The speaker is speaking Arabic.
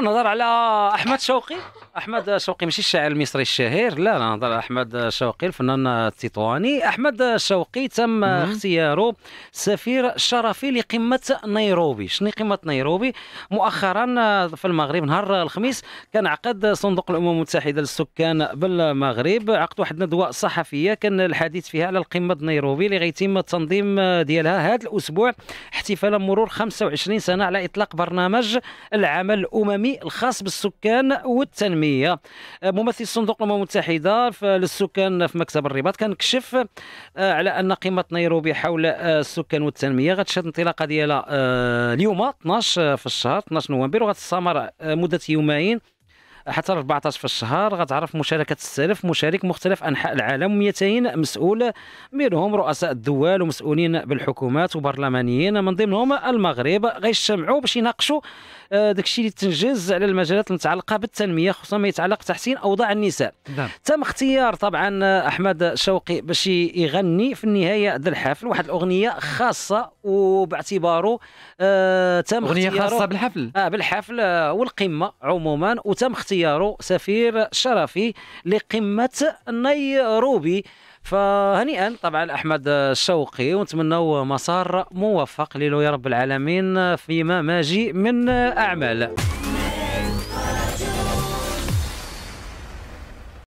أنا نهضر على أحمد شوقي. أحمد شوقي ماشي الشاعر المصري الشهير. لا لا نهضر على أحمد شوقي الفنان التطواني. أحمد شوقي تم اختياره سفير شرفي لقمة نيروبي. شنو قمة نيروبي؟ مؤخرا في المغرب نهار الخميس كان عقد صندوق الأمم المتحدة للسكان بالمغرب. عقد واحد الندوة صحفية. كان الحديث فيها على القمة نيروبي اللي غيتم التنظيم ديالها هذا الأسبوع. احتفالا مرور 25 سنة على إطلاق برنامج العمل الأممي. الخاص بالسكان والتنمية. ممثل صندوق الأمم المتحدة للسكان في مكتب الرباط كان كشف آه، على أن قمه نيروبي حول آه، السكان والتنمية غتشهد الانطلاقه ديالها آه، اليوم 12 في الشهر 12 نوفمبر وغتستمر مدة يومين. حتى 14 في الشهر غتعرف مشاركة 6000 مشارك مختلف أنحاء العالم 200 مسؤول منهم رؤساء الدول ومسؤولين بالحكومات وبرلمانيين. من ضمنهم المغرب غيجتمعوا باش يناقشوا آه، داك الشيء اللي تنجز على المجالات المتعلقة بالتنمية خصوصا ما يتعلق بتحسين أوضاع النساء. نعم. تم اختيار طبعا أحمد شوقي باش يغني في النهاية ذا الحفل واحد الأغنية خاصة وباعتباره آه تم أغنية خاصة بالحفل؟ آه بالحفل آه والقمة عموما. وتم اختياره سفير شرفي لقمة نيروبي. فهنيئا طبعا أحمد الشوقي ونتمنوا مسار موفق له يا رب العالمين فيما ماجي من أعمال.